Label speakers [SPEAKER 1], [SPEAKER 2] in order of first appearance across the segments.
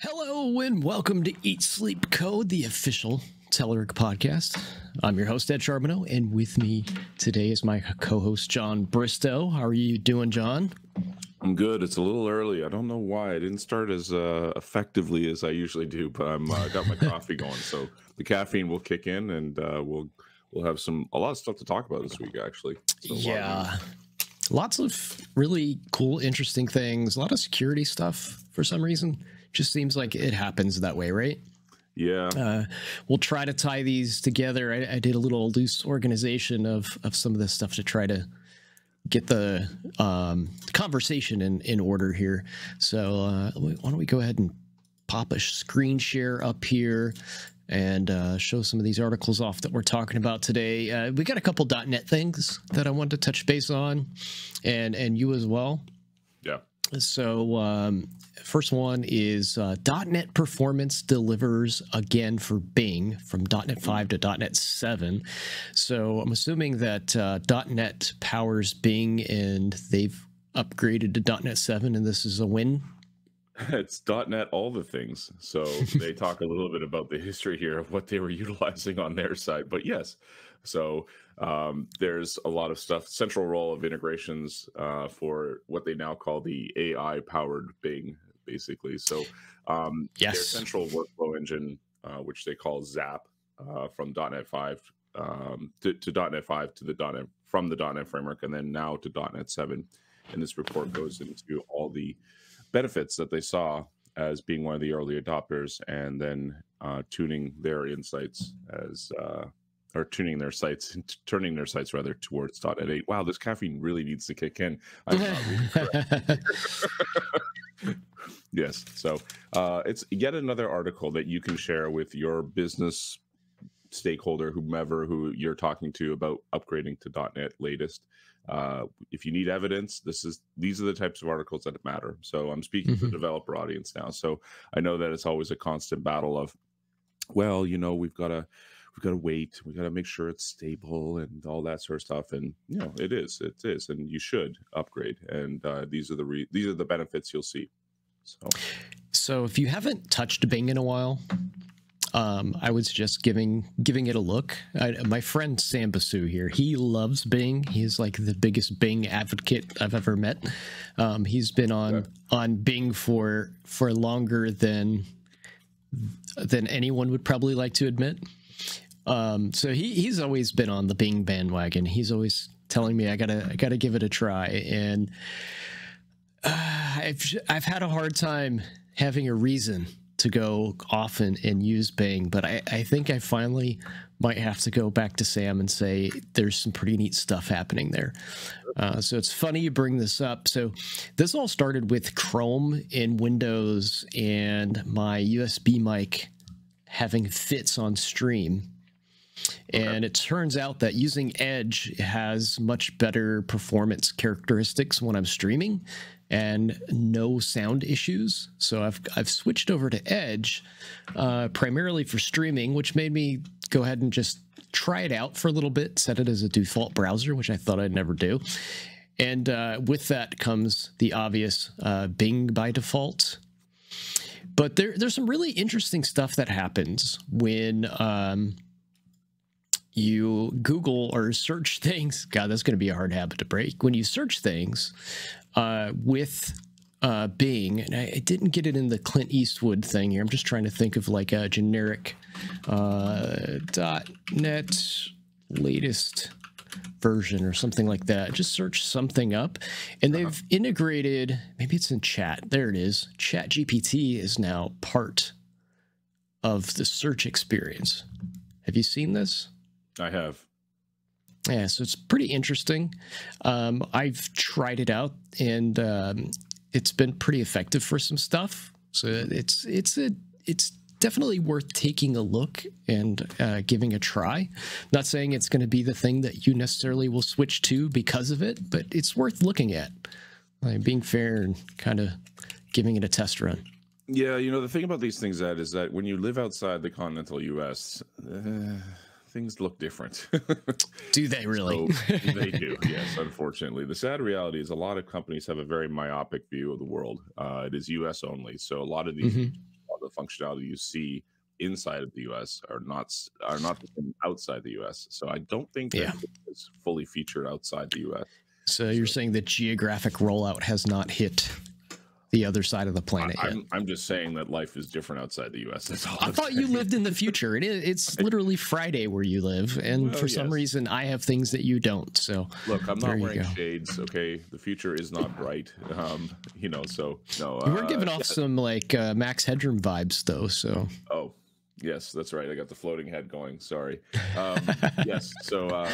[SPEAKER 1] Hello and welcome to Eat Sleep Code, the official Telerik podcast. I'm your host Ed Charbeneau, and with me today is my co-host John Bristowe. How are you doing, John?
[SPEAKER 2] I'm good. It's a little early. I don't know why I didn't start as uh, effectively as I usually do, but I'm uh, got my coffee going, so the caffeine will kick in, and uh, we'll we'll have some a lot of stuff to talk about this week. Actually,
[SPEAKER 1] so yeah, lots of really cool, interesting things. A lot of security stuff for some reason. Just seems like it happens that way, right?
[SPEAKER 2] Yeah. Uh,
[SPEAKER 1] we'll try to tie these together. I, I, did a little loose organization of of some of this stuff to try to get the um, conversation in in order here. So uh, why don't we go ahead and pop a screen share up here and uh, show some of these articles off that we're talking about today. Uh, we got a couple dot .NET things that I wanted to touch base on, and and you as well. So um, first one is uh, .NET Performance delivers again for Bing from .NET 5 to .NET 7. So I'm assuming that uh, .NET powers Bing and they've upgraded to .NET 7 and this is a win
[SPEAKER 2] it's .NET all the things. So they talk a little bit about the history here of what they were utilizing on their side. But yes, so um, there's a lot of stuff. Central role of integrations uh, for what they now call the AI powered Bing, basically. So um,
[SPEAKER 1] yes.
[SPEAKER 2] their central workflow engine, uh, which they call XAP, uh, from .NET 5 um, to, to .NET 5 to the .NET from the .NET framework, and then now to .NET 7. And this report goes into all the benefits that they saw as being one of the early adopters and then uh, tuning their insights as uh, or tuning their sites turning their sites rather towards .NET 8. Wow, this caffeine really needs to kick in. yes, so uh, it's yet another article that you can share with your business stakeholder, whomever who you're talking to about upgrading to .NET latest. Uh, if you need evidence, this is these are the types of articles that matter. So I'm speaking mm-hmm. to the developer audience now. So I know that it's always a constant battle of, well, you know, we've got to we've got to wait, we got to make sure it's stable and all that sort of stuff. And you know, it is, it is, and you should upgrade. And uh, these are the re- these are the benefits you'll see. So,
[SPEAKER 1] so if you haven't touched Bing in a while, um, I was just giving giving it a look. I, my friend Sam Basu here, he loves Bing. He's like the biggest Bing advocate I've ever met. Um, he's been on yeah. on Bing for for longer than than anyone would probably like to admit. Um, so he he's always been on the Bing bandwagon. He's always telling me I gotta I gotta give it a try, and uh, I've I've had a hard time having a reason to go off and, and use Bing, but I, I think I finally might have to go back to Sam and say there's some pretty neat stuff happening there. Uh, so it's funny you bring this up. So this all started with Chrome in Windows and my USB mic having fits on stream. And it turns out that using Edge has much better performance characteristics when I'm streaming and no sound issues. So I've I've switched over to Edge uh, primarily for streaming, which made me go ahead and just try it out for a little bit, set it as a default browser, which I thought I'd never do. And uh, with that comes the obvious uh, Bing by default. But there, there's some really interesting stuff that happens when um, you Google or search things. God, that's going to be a hard habit to break. When you search things uh, with uh, Bing, and I, I, didn't get it in the Clint Eastwood thing here. I'm just trying to think of like a generic uh, .NET latest version or something like that. Just search something up, and they've uh-huh. integrated. Maybe it's in Chat. There it is. Chat GPT is now part of the search experience. Have you seen this?
[SPEAKER 2] I have.
[SPEAKER 1] Yeah, so it's pretty interesting. Um, I've tried it out, and um, it's been pretty effective for some stuff. So it's it's a it's definitely worth taking a look and uh, giving a try. Not saying it's going to be the thing that you necessarily will switch to because of it, but it's worth looking at. Like being fair and kind of giving it a test run.
[SPEAKER 2] Yeah, you know the thing about these things, Ed, is that when you live outside the continental U.S. Uh things look different.
[SPEAKER 1] do they really?
[SPEAKER 2] so they do. Yes, unfortunately. The sad reality is a lot of companies have a very myopic view of the world. Uh, it is U.S. only, so a lot of these mm-hmm. the functionality you see inside of the US are not are not the same outside the US. So I don't think that
[SPEAKER 1] Yeah.
[SPEAKER 2] it's fully featured outside the US.
[SPEAKER 1] So you're saying the geographic rollout has not hit the other side of the planet
[SPEAKER 2] I, am I'm just saying that life is different outside the US. That's all
[SPEAKER 1] I
[SPEAKER 2] I'm
[SPEAKER 1] thought you lived in the future. It is, it's literally Friday where you live, and
[SPEAKER 2] Well,
[SPEAKER 1] for some reason, I have things that you don't. So
[SPEAKER 2] Look, I'm not wearing shades. Okay, the future is not bright. Um, you know, so no.
[SPEAKER 1] you were
[SPEAKER 2] uh,
[SPEAKER 1] giving off
[SPEAKER 2] yeah.
[SPEAKER 1] some like uh, Max Headroom vibes, though. So
[SPEAKER 2] Oh, yes, that's right. I got the floating head going. Sorry. Um, yes. So, uh,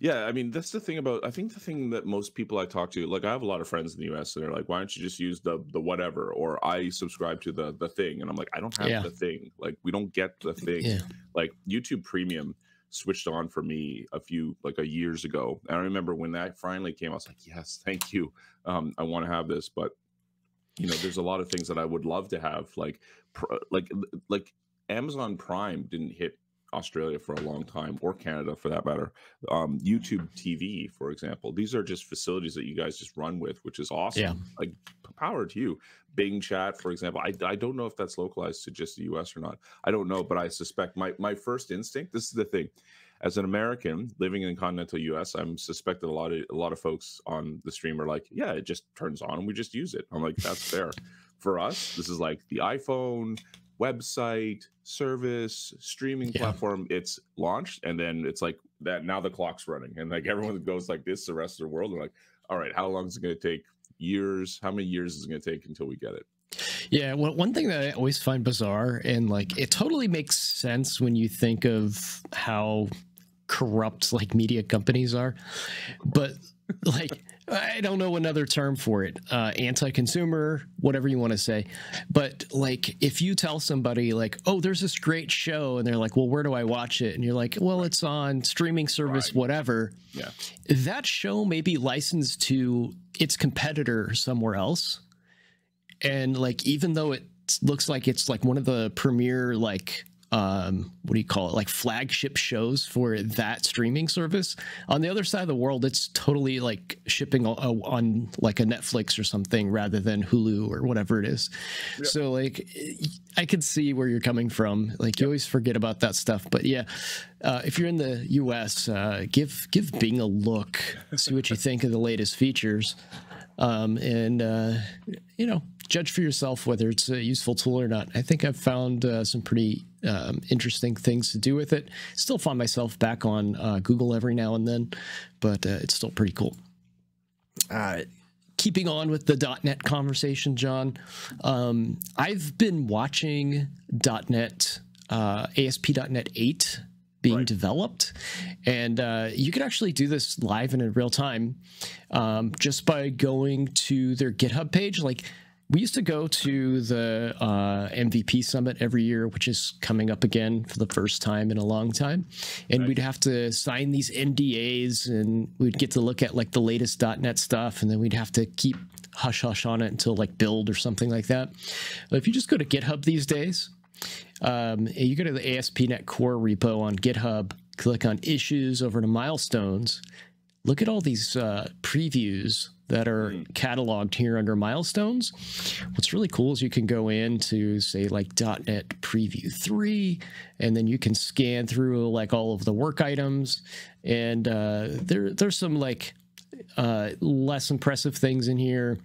[SPEAKER 2] yeah, I mean, that's the thing about. I think the thing that most people I talk to, like, I have a lot of friends in the U.S. and they're like, "Why don't you just use the the whatever?" Or I subscribe to the the thing, and I'm like, I don't have
[SPEAKER 1] Yeah.
[SPEAKER 2] the thing. Like, we don't get the thing.
[SPEAKER 1] yeah,
[SPEAKER 2] Like YouTube Premium switched on for me a few like a years ago. And I remember when that finally came, I was like, "Yes, thank you. Um, I want to have this." But you know, there's a lot of things that I would love to have, like like like Amazon Prime didn't hit Australia for a long time, or Canada for that matter. Um, YouTube TV, for example, these are just facilities that you guys just run with, which is awesome.
[SPEAKER 1] Yeah.
[SPEAKER 2] Like power to you. Bing Chat, for example, I, I don't know if that's localized to just the US or not. I don't know, but I suspect my my first instinct. This is the thing. As an American living in continental US, I'm suspect that a lot of a lot of folks on the stream are like, yeah, it just turns on and we just use it. I'm like, that's fair. For us, this is like the iPhone website, service, streaming
[SPEAKER 1] Yeah.
[SPEAKER 2] platform. It's launched and then it's like that. Now the clock's running, and like everyone goes like this. The rest of the world are like, all right, how long is it going to take? Years? How many years is it going to take until we get it?
[SPEAKER 1] yeah. Well, one thing that I always find bizarre, and like it totally makes sense when you think of how corrupt like media companies are, but like I don't know another term for it. Uh, anti-consumer, whatever you want to say. But like if you tell somebody like, "Oh, there's this great show," and they're like, "Well, where do I watch it?" and you're like, "Well, it's on streaming service,
[SPEAKER 2] Right.
[SPEAKER 1] whatever."
[SPEAKER 2] Yeah.
[SPEAKER 1] That show may be licensed to its competitor somewhere else. And like even though it looks like it's like one of the premier like um what do you call it? Like flagship shows for that streaming service. On the other side of the world it's totally like shipping on, on like a netflix or something rather than hulu or whatever it is. So like i can see where you're coming from. Like you always forget about that stuff. But yeah uh, if you're in the us uh, give give bing a look see what you think of the latest features. Um, and uh, you know judge for yourself whether it's a useful tool or not. I think I've found uh, some pretty um, interesting things to do with it. Still find myself back on uh, Google every now and then, but uh, it's still pretty cool. Uh, keeping on with the .NET conversation, John, um, I've been watching .NET uh, ASP.NET 8 being
[SPEAKER 2] Right.
[SPEAKER 1] developed, and uh, you can actually do this live and in real time um, just by going to their GitHub page. Like we used to go to the uh, MVP summit every year, which is coming up again for the first time in a long time, and we'd have to sign these NDAs, and we'd get to look at like the latest .NET stuff, and then we'd have to keep hush hush on it until like build or something like that. But if you just go to GitHub these days, um, you go to the ASP.NET Core repo on GitHub, click on Issues over to Milestones. Look at all these uh, previews that are cataloged here under Milestones. What's really cool is you can go into say like .NET Preview three, and then you can scan through like all of the work items, and uh, there there's some like uh, less impressive things in here,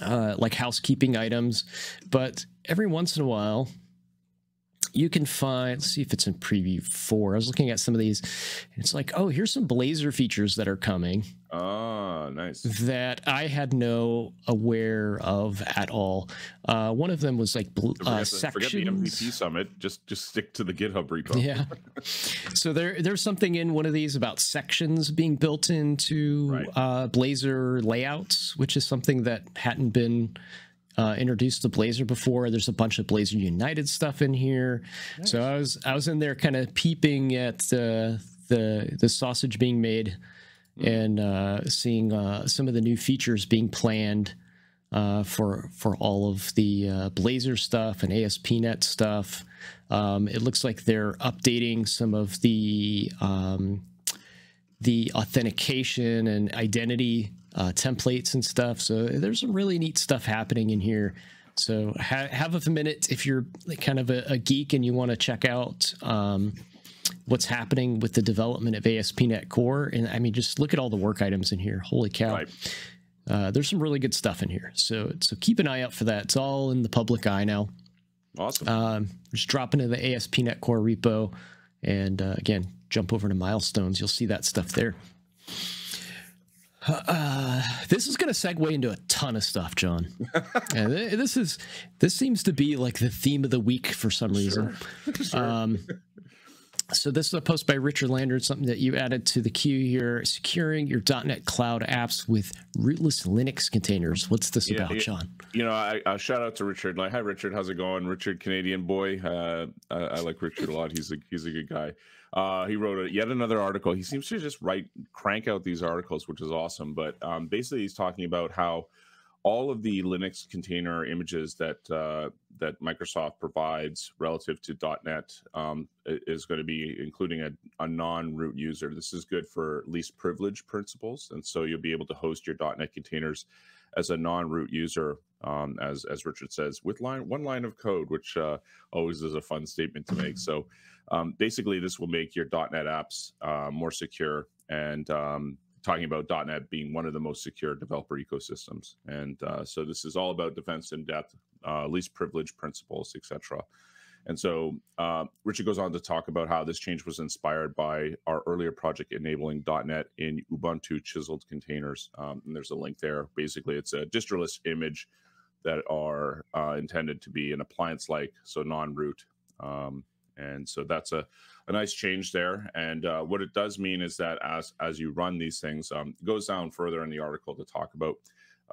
[SPEAKER 1] uh, like housekeeping items, but every once in a while you can find let's see if it's in preview four i was looking at some of these and it's like oh here's some blazor features that are coming
[SPEAKER 2] Ah, nice.
[SPEAKER 1] that i had no aware of at all uh, one of them was like
[SPEAKER 2] Forget,
[SPEAKER 1] uh,
[SPEAKER 2] the, forget the MVP summit. Just just stick to the GitHub repo.
[SPEAKER 1] yeah so there there's something in one of these about sections being built into
[SPEAKER 2] Right.
[SPEAKER 1] uh, blazor layouts which is something that hadn't been uh, introduced the Blazor before. There's a bunch of Blazor United stuff in here. So I was I was in there kind of peeping at the the the sausage being made and uh, seeing uh, some of the new features being planned uh, for for all of the uh, Blazor stuff and ASP.NET stuff. Um, it looks like they're updating some of the um, the authentication and identity uh, templates and stuff. So there's some really neat stuff happening in here. So ha- have a minute if you're kind of a, a geek and you want to check out um, what's happening with the development of ASP.NET Core. And I mean, just look at all the work items in here. Holy cow. Right. Uh, there's some really good stuff in here. So, so keep an eye out for that. It's all in the public eye now.
[SPEAKER 2] Awesome.
[SPEAKER 1] Um, just drop into the ASP.NET Core repo. And uh, again, jump over to milestones. You'll see that stuff there. Uh, this is going to segue into a ton of stuff, John. and this is this seems to be like the theme of the week for some reason. Sure. sure. Um, so this is a post by Richard Lander, something that you added to the queue here, securing your .NET Cloud apps with rootless Linux containers. What's this yeah, about,
[SPEAKER 2] yeah,
[SPEAKER 1] John?
[SPEAKER 2] You know, I, I, shout out to Richard. Like, hi, Richard. How's it going? Richard, Canadian boy. Uh, I, I, like Richard a lot. He's a he's a good guy. Uh, he wrote a, yet another article. He seems to just write crank out these articles, which is awesome. But um, basically, he's talking about how all of the Linux container images that uh, that Microsoft provides relative to .NET um, is going to be including a, a, non-root user. This is good for least privilege principles, and so you'll be able to host your .NET containers as a non-root user, um, as as Richard says, with line one line of code, which uh, always is a fun statement to make. So um, basically, this will make your .NET apps uh, more secure and um, talking about .NET being one of the most secure developer ecosystems. And uh, so this is all about defense in depth, uh, least privilege principles, etc. And so uh, Richard goes on to talk about how this change was inspired by our earlier project enabling .NET in Ubuntu chiseled containers. Um, and there's a link there. Basically, it's a distroless image that are uh, intended to be an appliance-like, so non-root. Um, and so that's a, a nice change there. And uh, what it does mean is that as as you run these things, um, goes down further in the article to talk about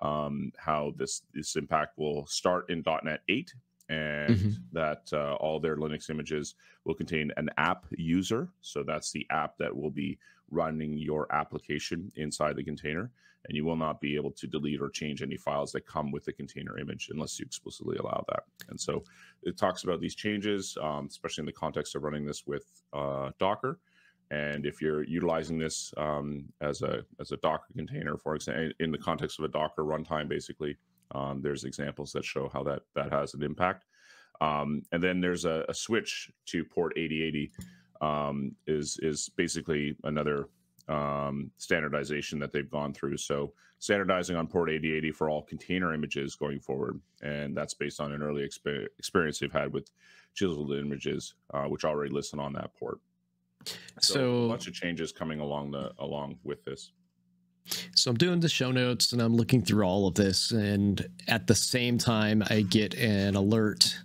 [SPEAKER 2] um, how this this impact will start in .NET 8 and mm-hmm. that uh, all their Linux images will contain an app user. So that's the app that will be running your application inside the container and you will not be able to delete or change any files that come with the container image unless you explicitly allow that. And so it talks about these changes, um, especially in the context of running this with uh, Docker. And if you're utilizing this um, as a as a Docker container, for example, in the context of a Docker runtime, basically, um, there's examples that show how that that has an impact. Um, and then there's a, a, switch to port 8080 um, is is basically another um, standardization that they've gone through. So standardizing on port 8080 for all container images going forward, and that's based on an early exper- experience they've had with chiseled images, uh, which already listen on that port. So, so a bunch of changes coming along the along with this.
[SPEAKER 1] So I'm doing the show notes and I'm looking through all of this, and at the same time, I get an alert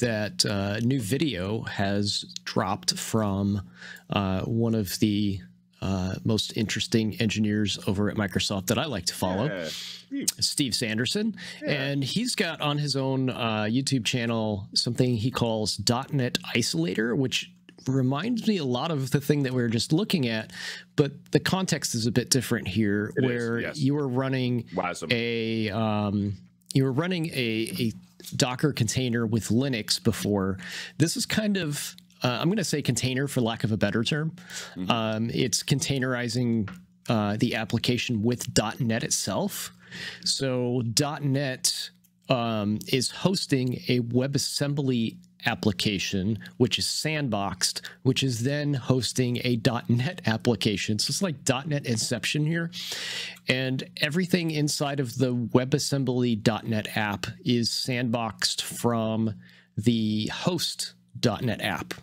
[SPEAKER 1] that uh, new video has dropped from uh, one of the uh, most interesting engineers over at Microsoft that I like to follow, yeah, Steve. Steve. Sanderson. Yeah. And he's got on his own uh, YouTube channel something he calls .NET Isolator, which reminds me a lot of the thing that we are just looking at, but the context is a bit different here, it where is, yes. you were running Wasm. a um, you were running a, a Docker container with Linux before. This is kind of uh, I'm going to say container for lack of a better term. Mm-hmm. Um, it's containerizing uh, the application with .NET itself. So .NET um, is hosting a WebAssembly application, which is sandboxed, which is then hosting a .NET application. So it's like .NET Inception here. And everything inside of the WebAssembly .NET app is sandboxed from the host .NET app.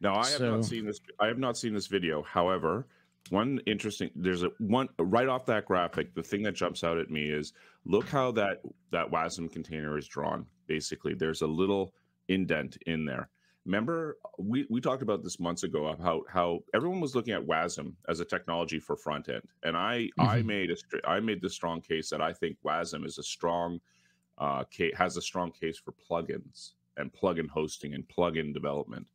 [SPEAKER 2] Now I have so, not seen this. I have not seen this video. However, one interesting there's a one right off that graphic. The thing that jumps out at me is look how that that WASM container is drawn. Basically, there's a little indent in there. Remember, we, we talked about this months ago about how how everyone was looking at WASM as a technology for front end, and I mm-hmm. I made a I made the strong case that I think WASM is a strong uh, case, has a strong case for plugins and plugin hosting and plugin development.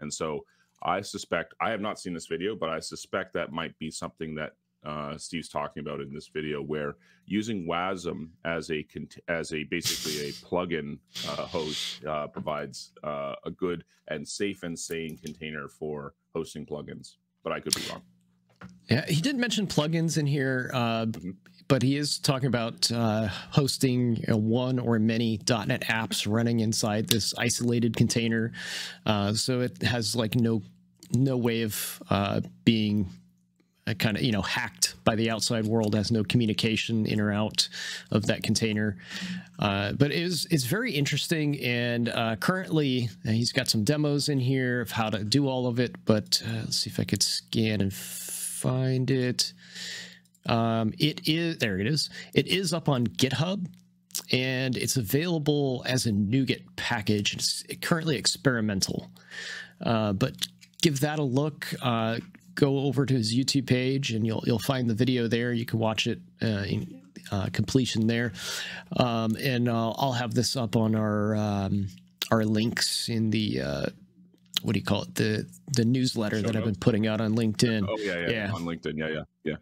[SPEAKER 2] And so I suspect I have not seen this video, but I suspect that might be something that uh, Steve's talking about in this video, where using WASM as a as a basically a plugin uh, host uh, provides uh, a good and safe and sane container for hosting plugins. But I could be wrong.
[SPEAKER 1] Yeah, he didn't mention plugins in here, uh, mm-hmm. but he is talking about uh, hosting know, one or many .NET apps running inside this isolated container. Uh, so it has like no no way of uh, being uh, kind of you know hacked by the outside world has no communication in or out of that container uh, but it is it's very interesting and uh, currently uh, he's got some demos in here of how to do all of it but uh, let's see if i could scan and find it. Um, it is there it is. It is up on github and it's available as a NuGet package. It's currently experimental. Uh, but give that a look. Go over to his YouTube page and you'll you'll find the video there. You can watch it uh, in uh, completion there, um, and uh, I'll have this up on our um, our links in the uh, what do you call it the the newsletter Show that notes. I've been putting out on LinkedIn.
[SPEAKER 2] Oh yeah, yeah, yeah. on LinkedIn. Yeah, yeah, yeah.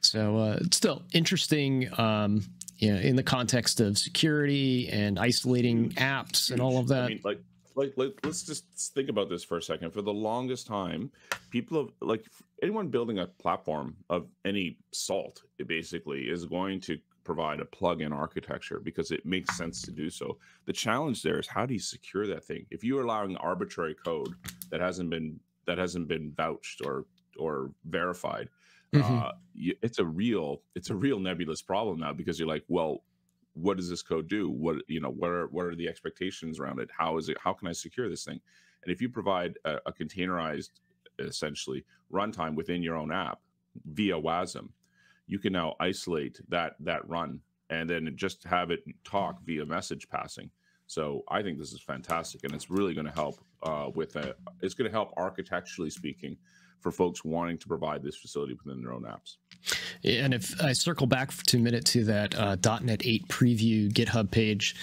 [SPEAKER 1] So uh, it's still interesting. Um, yeah, in the context of security and isolating apps and all of that. I mean,
[SPEAKER 2] like like, like let's just think about this for a second for the longest time people have like anyone building a platform of any salt it basically is going to provide a plug-in architecture because it makes sense to do so the challenge there is how do you secure that thing if you're allowing arbitrary code that hasn't been that hasn't been vouched or or verified mm-hmm. uh, it's a real it's a real nebulous problem now because you're like well what does this code do? What you know, what are what are the expectations around it? How is it? How can I secure this thing? And if you provide a, a containerized, essentially runtime within your own app via WASM, you can now isolate that that run and then just have it talk via message passing. So I think this is fantastic, and it's really going to help uh, with a, It's going to help architecturally speaking for folks wanting to provide this facility within their own apps.
[SPEAKER 1] And if I circle back for two minutes to that uh, .NET 8 preview GitHub page,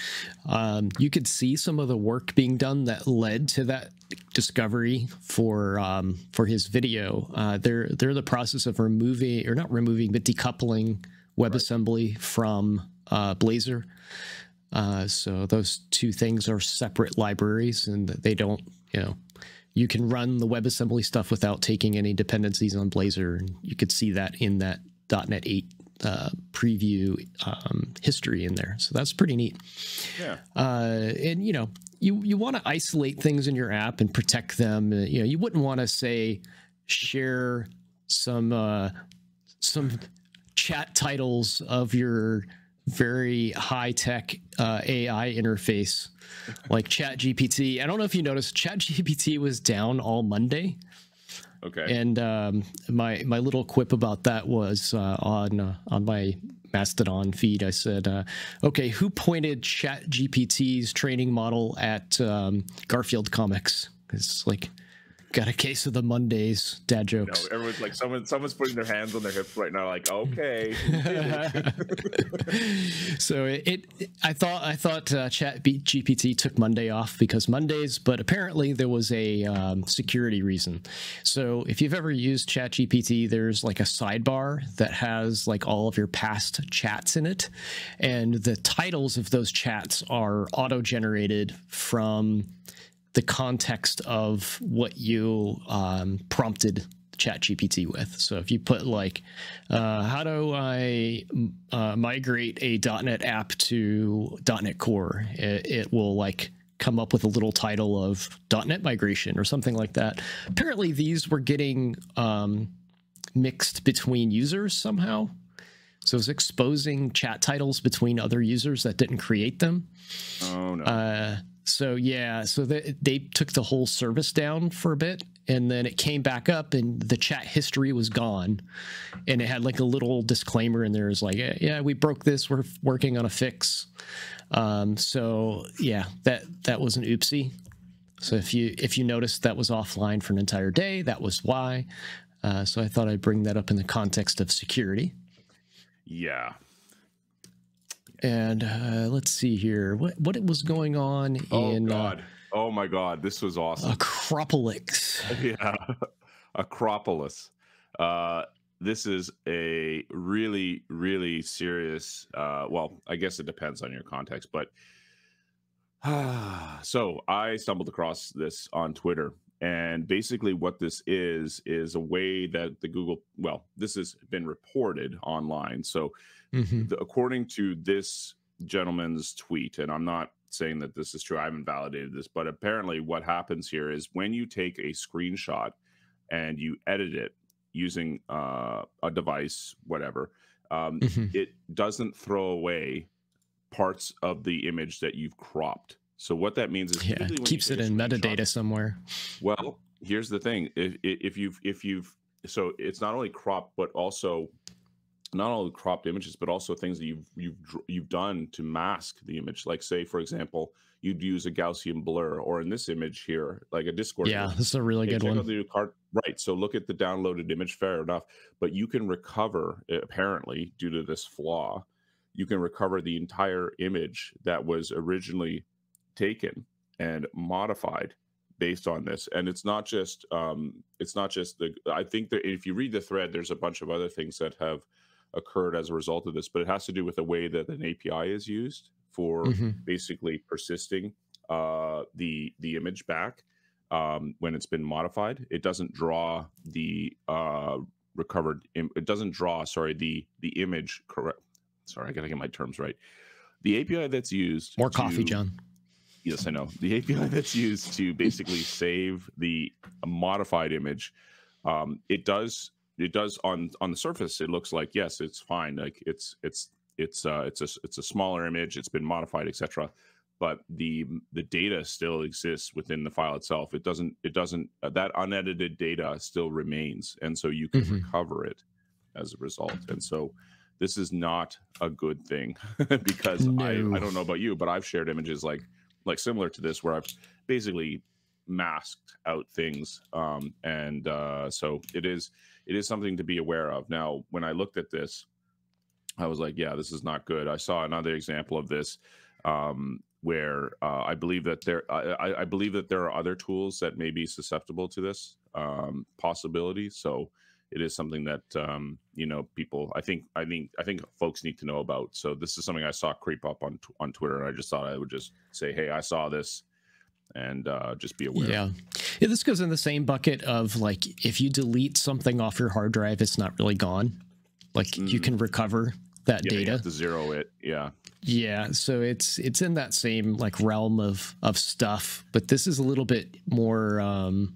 [SPEAKER 1] um, you could see some of the work being done that led to that discovery for um, for his video. Uh, they're they're the process of removing or not removing, but decoupling WebAssembly right. from uh, Blazor. Uh, so those two things are separate libraries, and they don't you know you can run the WebAssembly stuff without taking any dependencies on Blazor. You could see that in that .NET 8 uh, preview um, history in there. So that's pretty neat. Yeah. Uh, and you know, you you want to isolate things in your app and protect them. Uh, you know, you wouldn't want to say share some uh, some chat titles of your very high tech uh, AI interface like ChatGPT. I don't know if you noticed, ChatGPT was down all Monday.
[SPEAKER 2] Okay.
[SPEAKER 1] And um, my my little quip about that was uh, on uh, on my Mastodon feed. I said, uh, "Okay, who pointed ChatGPT's training model at um, Garfield Comics?" It's like Got a case of the Mondays dad jokes.
[SPEAKER 2] No, everyone's like someone someone's putting their hands on their hips right now, like okay.
[SPEAKER 1] so it, it, I thought I thought uh, Chat GPT took Monday off because Mondays, but apparently there was a um, security reason. So if you've ever used Chat GPT, there's like a sidebar that has like all of your past chats in it, and the titles of those chats are auto generated from the context of what you um, prompted ChatGPT with. So if you put like, uh, how do I uh, migrate a .NET app to .NET Core, it, it, will like come up with a little title of .NET migration or something like that. Apparently, these were getting um, mixed between users somehow. So it's exposing chat titles between other users that didn't create them.
[SPEAKER 2] Oh no. Uh,
[SPEAKER 1] so yeah, so they, they took the whole service down for a bit, and then it came back up, and the chat history was gone, and it had like a little disclaimer in there, is like, yeah, we broke this, we're working on a fix. Um, so yeah, that that was an oopsie. So if you if you noticed that was offline for an entire day, that was why. Uh, so I thought I'd bring that up in the context of security.
[SPEAKER 2] Yeah,
[SPEAKER 1] and uh, let's see here. What what was going on
[SPEAKER 2] oh,
[SPEAKER 1] in?
[SPEAKER 2] Uh, God. Uh, oh my God! This was awesome.
[SPEAKER 1] Acropalypse.
[SPEAKER 2] yeah, Acropalypse. Uh, this is a really, really serious. Uh, well, I guess it depends on your context, but so I stumbled across this on Twitter, And basically, what this is is a way that the Google well, this has been reported online. So, mm-hmm. the, according to this gentleman's tweet, and I'm not saying that this is true. I haven't validated this, but apparently, what happens here is when you take a screenshot and you edit it using uh, a device, whatever, um, mm-hmm. it doesn't throw away parts of the image that you've cropped. So what that means is
[SPEAKER 1] yeah, keeps it in metadata somewhere.
[SPEAKER 2] Well, here's the thing: if if you've if you've so it's not only cropped but also not only cropped images but also things that you've you've you've done to mask the image. Like say for example you'd use a gaussian blur or in this image here like a discord
[SPEAKER 1] yeah
[SPEAKER 2] image.
[SPEAKER 1] this is a really good one.
[SPEAKER 2] card, right so look at the downloaded image fair enough but you can recover apparently due to this flaw you can recover the entire image that was originally taken and modified based on this. And it's not just um it's not just the i think that if you read the thread there's a bunch of other things that have occurred as a result of this, but it has to do with the way that an API is used for mm-hmm. basically persisting uh, the the image back um, when it's been modified. It doesn't draw the uh, recovered. Im- it doesn't draw. Sorry, the the image correct. Sorry, I gotta get my terms right. The API that's used
[SPEAKER 1] more to, coffee, John.
[SPEAKER 2] Yes, I know the API that's used to basically save the modified image. Um, it does it does on on the surface it looks like yes it's fine like it's it's it's uh it's a it's a smaller image it's been modified etc but the the data still exists within the file itself it doesn't it doesn't uh, that unedited data still remains and so you can mm-hmm. recover it as a result and so this is not a good thing because no. I, I don't know about you but i've shared images like like similar to this where i've basically masked out things um and uh so it is it is something to be aware of. Now, when I looked at this, I was like, yeah, this is not good. I saw another example of this um, where uh, I believe that there, I, I, believe that there are other tools that may be susceptible to this um, possibility. So it is something that um, you know people. I think, I think, I think folks need to know about. So this is something I saw creep up on on Twitter, and I just thought I would just say, hey, I saw this and uh, just be aware.
[SPEAKER 1] Yeah. yeah. This goes in the same bucket of like if you delete something off your hard drive, it's not really gone. Like mm. you can recover that
[SPEAKER 2] yeah,
[SPEAKER 1] data.
[SPEAKER 2] to zero it. Yeah.
[SPEAKER 1] Yeah. So it's it's in that same like realm of of stuff, but this is a little bit more um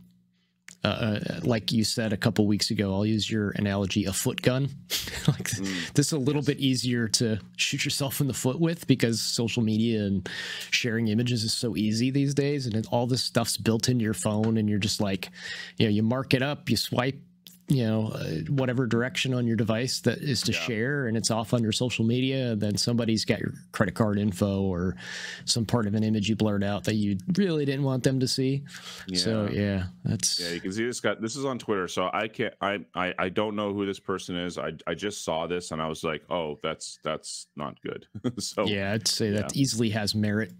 [SPEAKER 1] uh, uh, like you said a couple weeks ago, I'll use your analogy, a foot gun. like mm. this is a little bit easier to shoot yourself in the foot with because social media and sharing images is so easy these days, and all this stuff's built into your phone, and you're just like, you know, you mark it up, you swipe you know uh, whatever direction on your device that is to yeah. share and it's off on your social media then somebody's got your credit card info or some part of an image you blurred out that you really didn't want them to see yeah. so yeah that's
[SPEAKER 2] yeah you can see this guy this is on twitter so i can't I, I i don't know who this person is i i just saw this and i was like oh that's that's not good so
[SPEAKER 1] yeah i'd say that yeah. easily has merit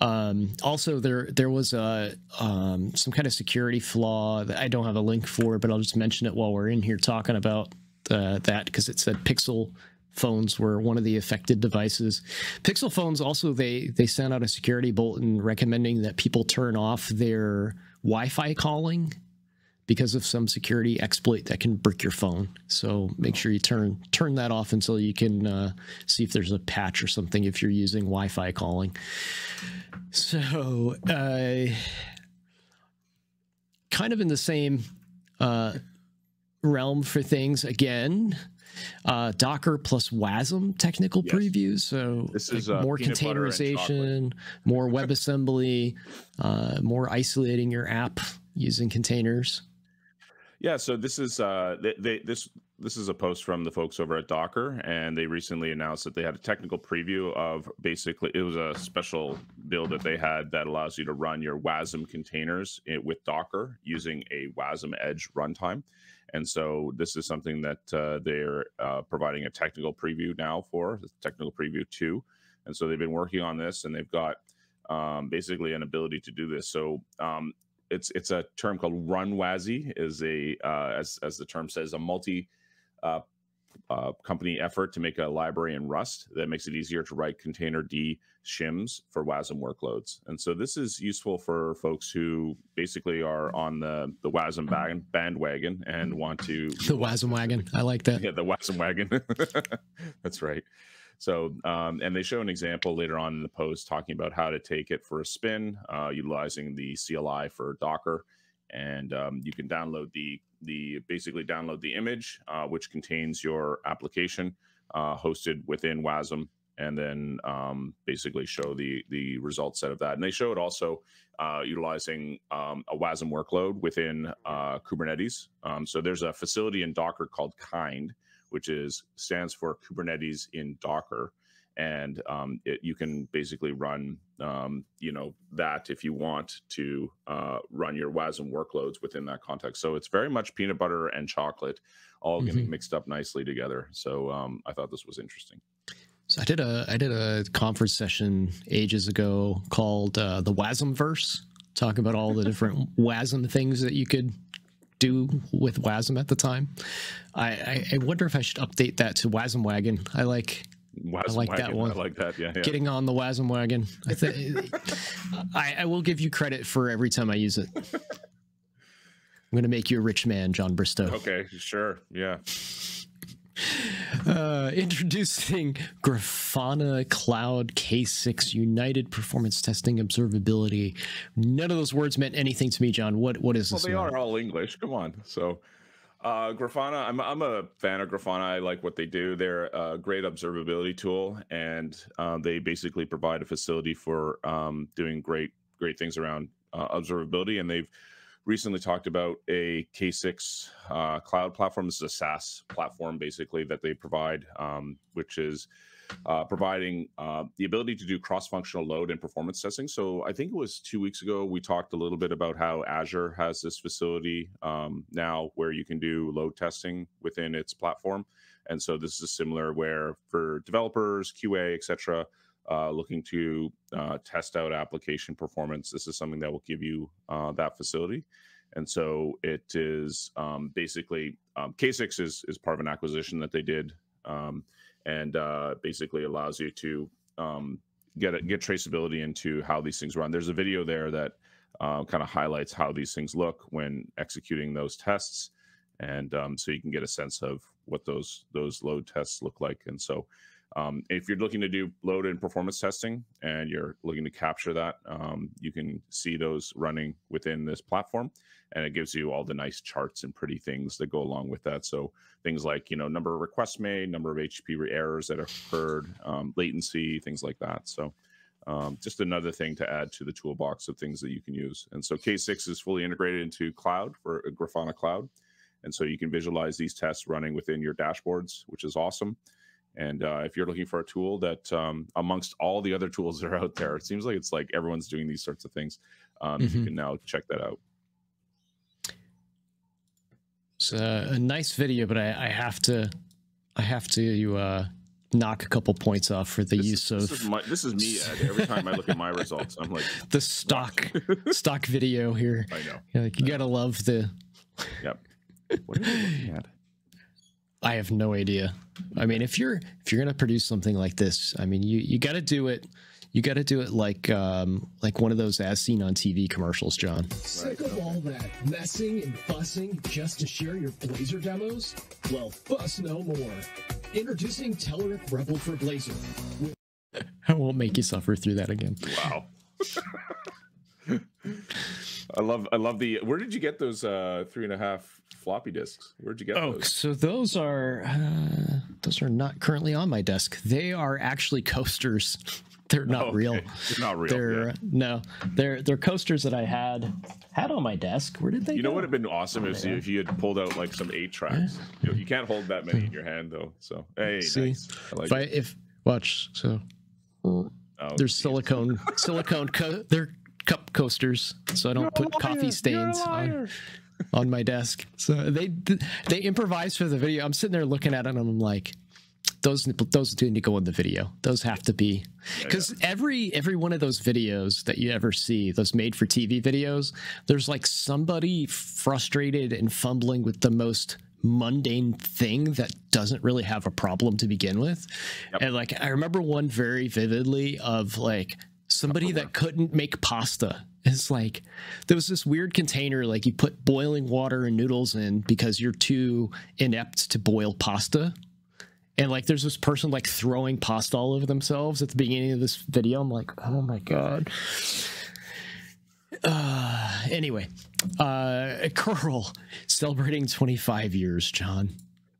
[SPEAKER 1] um also there there was a um some kind of security flaw that i don't have a link for but i'll just mention it while we're in here talking about uh, that because it said Pixel phones were one of the affected devices. Pixel phones also they they sent out a security bulletin recommending that people turn off their Wi-Fi calling because of some security exploit that can brick your phone. So make sure you turn turn that off until you can uh, see if there's a patch or something if you're using Wi-Fi calling. So uh, kind of in the same uh, realm for things again. Uh, Docker plus WASM technical yes. previews. So
[SPEAKER 2] this is
[SPEAKER 1] uh, more containerization, more WebAssembly, uh, more isolating your app using containers.
[SPEAKER 2] Yeah, so this is uh, they, they, this this is a post from the folks over at Docker, and they recently announced that they had a technical preview of basically it was a special build that they had that allows you to run your WASM containers with Docker using a WasmEdge runtime. And so this is something that uh, they're uh, providing a technical preview now for, technical preview two. And so they've been working on this and they've got um, basically an ability to do this. So um, it's it's a term called runwasi is a uh, as as the term says a multi uh, uh, company effort to make a library in Rust that makes it easier to write containerd shims for WASM workloads. And so this is useful for folks who basically are on the the WASM band, bandwagon and want to
[SPEAKER 1] the WASM wagon. I like that.
[SPEAKER 2] Yeah, the WASM wagon. That's right. So, um, and they show an example later on in the post talking about how to take it for a spin, uh, utilizing the CLI for Docker, and um, you can download the the basically download the image, uh, which contains your application uh, hosted within WASM, and then um, basically show the the result set of that. And they show it also uh, utilizing um, a WASM workload within uh, Kubernetes. Um, so there's a facility in Docker called Kind, which is stands for Kubernetes in Docker and um, it, you can basically run um, you know that if you want to uh, run your WASM workloads within that context. So it's very much peanut butter and chocolate all mm-hmm. getting mixed up nicely together. So um, I thought this was interesting.
[SPEAKER 1] So I did a I did a conference session ages ago called uh, the WASM verse, talk about all the different WASM things that you could do with WASM at the time. I, I, I wonder if I should update that to WASM wagon. I like I like
[SPEAKER 2] wagon.
[SPEAKER 1] that one.
[SPEAKER 2] I like that. Yeah, yeah.
[SPEAKER 1] Getting on the WASM wagon. I, th- I, I will give you credit for every time I use it. I'm going to make you a rich man, John Bristowe.
[SPEAKER 2] Okay, sure. Yeah.
[SPEAKER 1] Uh, introducing Grafana Cloud K6 United Performance Testing Observability. None of those words meant anything to me, John. What what is
[SPEAKER 2] well,
[SPEAKER 1] this?
[SPEAKER 2] Well, they are all English. Come on. So uh, Grafana, I'm, I'm a fan of Grafana. I like what they do. They're a great observability tool, and uh, they basically provide a facility for um, doing great great things around uh, observability. And they've recently talked about a K6 uh, cloud platform. This is a SaaS platform, basically that they provide, um, which is uh, providing uh, the ability to do cross-functional load and performance testing. So I think it was two weeks ago we talked a little bit about how Azure has this facility um, now where you can do load testing within its platform, and so this is similar where for developers, QA, etc. Uh, looking to uh, test out application performance, this is something that will give you uh, that facility. And so it is um, basically um, K6 is is part of an acquisition that they did. Um, and uh, basically allows you to um, get a, get traceability into how these things run. There's a video there that uh, kind of highlights how these things look when executing those tests, and um, so you can get a sense of what those those load tests look like. And so, um, if you're looking to do load and performance testing and you're looking to capture that, um, you can see those running within this platform and it gives you all the nice charts and pretty things that go along with that. So things like you know number of requests made, number of HTTP errors that occurred, um, latency, things like that. So um, just another thing to add to the toolbox of things that you can use. And so K6 is fully integrated into cloud for Grafana Cloud, and so you can visualize these tests running within your dashboards, which is awesome. And uh, if you're looking for a tool that, um, amongst all the other tools that are out there, it seems like it's like everyone's doing these sorts of things. Um, mm-hmm. You can now check that out.
[SPEAKER 1] It's a, a nice video, but I, I, have to, I have to uh, knock a couple points off for the
[SPEAKER 2] this,
[SPEAKER 1] use of.
[SPEAKER 2] This is, my, this is me, Ed. Every time I look at my results, I'm like
[SPEAKER 1] the stock stock video here.
[SPEAKER 2] I know.
[SPEAKER 1] You're like you gotta love the.
[SPEAKER 2] Yep. What are you looking at?
[SPEAKER 1] I have no idea. I mean, if you're if you're gonna produce something like this, I mean, you you got to do it you got to do it like um, like one of those as seen on TV commercials, John.
[SPEAKER 3] Sick of all that messing and fussing just to share your Blazor demos? Well, fuss no more. Introducing Telerik REPL for Blazor.
[SPEAKER 1] I won't make you suffer through that again.
[SPEAKER 2] Wow. I love I love the. Where did you get those uh, three and a half floppy disks? Where'd you get oh, those?
[SPEAKER 1] so those are uh, those are not currently on my desk. They are actually coasters they're not okay. real. They're
[SPEAKER 2] not real.
[SPEAKER 1] They're
[SPEAKER 2] yeah.
[SPEAKER 1] no. They're they're coasters that I had had on my desk. Where did they?
[SPEAKER 2] You
[SPEAKER 1] go?
[SPEAKER 2] know what would have been awesome if you, if you had pulled out like some eight tracks. You, know, you can't hold that many in your hand though. So hey, See, nice.
[SPEAKER 1] I like if I if watch so. Oh, there's geez. silicone silicone co- they're cup coasters, so I don't You're put coffee stains on on my desk. So they they improvised for the video. I'm sitting there looking at it and I'm like those those need to go in the video. Those have to be because yeah, yeah. every every one of those videos that you ever see, those made for TV videos, there's like somebody frustrated and fumbling with the most mundane thing that doesn't really have a problem to begin with. Yep. And like I remember one very vividly of like somebody that couldn't make pasta. It's like there was this weird container like you put boiling water and noodles in because you're too inept to boil pasta. And like there's this person like throwing pasta all over themselves at the beginning of this video. I'm like, oh my god. Uh, anyway, uh, Curl celebrating 25 years, John.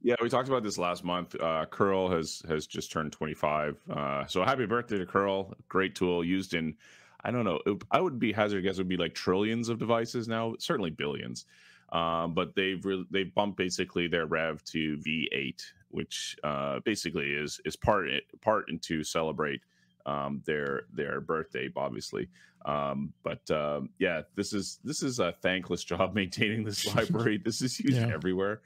[SPEAKER 2] Yeah, we talked about this last month. Uh, Curl has has just turned 25. Uh, so happy birthday to Curl! Great tool used in, I don't know. It, I would be hazard guess it would be like trillions of devices now, certainly billions. Um, but they've re- they bumped basically their rev to V8, which uh, basically is is part part into celebrate um, their their birthday, obviously. Um, but um, yeah, this is this is a thankless job maintaining this library. this is used yeah. everywhere,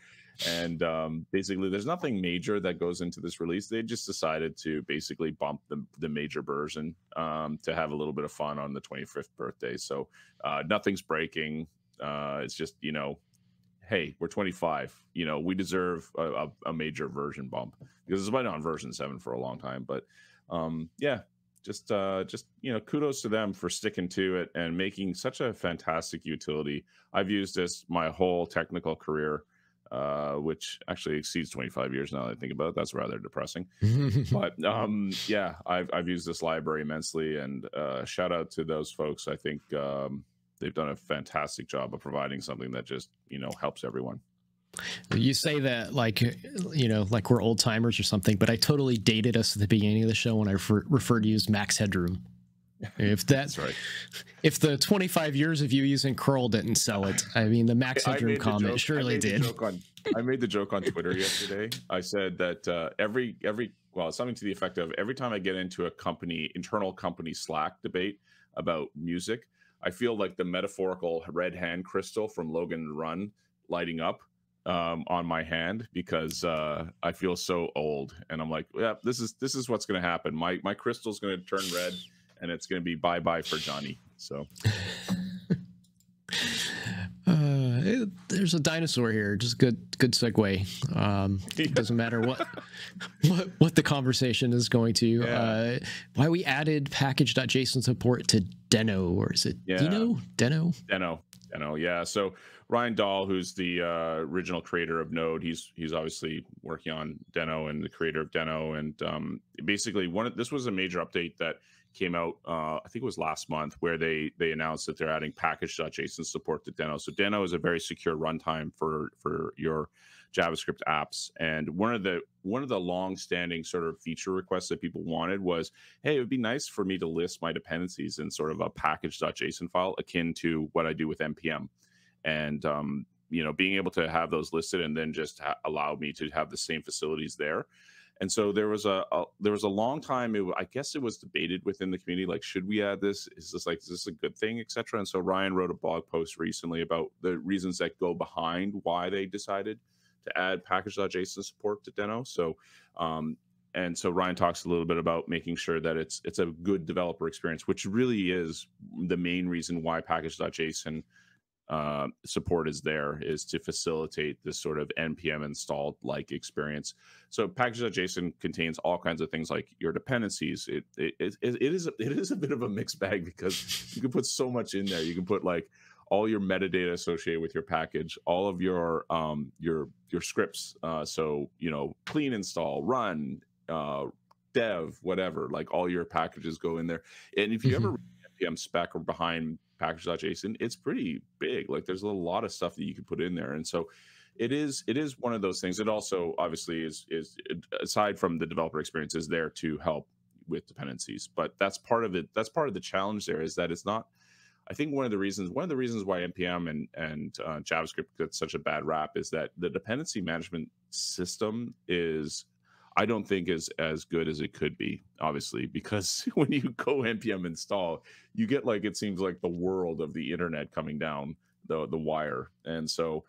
[SPEAKER 2] and um, basically, there's nothing major that goes into this release. They just decided to basically bump the the major version um, to have a little bit of fun on the 25th birthday. So uh, nothing's breaking. Uh, it's just you know hey, we're 25. You know, we deserve a, a, a, major version bump because it's been on version seven for a long time. But um, yeah, just uh, just you know, kudos to them for sticking to it and making such a fantastic utility. I've used this my whole technical career, uh, which actually exceeds 25 years now that I think about it. That's rather depressing. but um, yeah, I've I've used this library immensely, and uh, shout out to those folks. I think um, they've done a fantastic job of providing something that just you know helps everyone.
[SPEAKER 1] You say that like you know like we're old timers or something, but I totally dated us at the beginning of the show when I refer, referred to you as Max Headroom. If that, that's right. If the 25 years of you using curl didn't sell it, I mean the Max Headroom comment joke, surely did.
[SPEAKER 2] On, I made the joke on Twitter yesterday. I said that uh, every every well something to the effect of every time I get into a company internal company Slack debate about music, I feel like the metaphorical red hand crystal from Logan's Run lighting up um, on my hand because uh, I feel so old, and I'm like, yeah, this is this is what's going to happen. My my crystal's going to turn red, and it's going to be bye bye for Johnny. So.
[SPEAKER 1] Uh, there's a dinosaur here. Just good, good segue. Um, yeah. Doesn't matter what, what, what the conversation is going to. Yeah. Uh, why we added package.json support to Deno, or is it yeah. Deno? Deno?
[SPEAKER 2] Deno. Deno. Yeah. So Ryan Dahl, who's the uh, original creator of Node, he's he's obviously working on Deno and the creator of Deno, and um, basically one of, this was a major update that came out uh, I think it was last month where they they announced that they're adding package.json support to Deno. So Deno is a very secure runtime for for your JavaScript apps. And one of the one of the long-standing sort of feature requests that people wanted was, hey, it would be nice for me to list my dependencies in sort of a package.json file akin to what I do with npm and um, you know being able to have those listed and then just ha- allow me to have the same facilities there and so there was a, a there was a long time it, i guess it was debated within the community like should we add this? Is this like is this a good thing etc and so ryan wrote a blog post recently about the reasons that go behind why they decided to add package.json support to deno. So um, and so Ryan talks a little bit about making sure that it's it's a good developer experience, which really is the main reason why package.json uh, support is there is to facilitate this sort of npm installed like experience. So package.json contains all kinds of things like your dependencies. It, it, it, it is it is a bit of a mixed bag because you can put so much in there. You can put like all your metadata associated with your package, all of your um, your your scripts. Uh, so you know, clean install, run, uh, dev, whatever. Like all your packages go in there. And if you mm-hmm. ever npm spec or behind package.json, it's pretty big. Like there's a lot of stuff that you can put in there. And so it is it is one of those things. It also obviously is is aside from the developer experience is there to help with dependencies. But that's part of it. That's part of the challenge there is that it's not I think one of the reasons one of the reasons why npm and and uh, JavaScript gets such a bad rap is that the dependency management system is I don't think is as good as it could be, obviously, because when you go npm install, you get like it seems like the world of the internet coming down the the wire, and so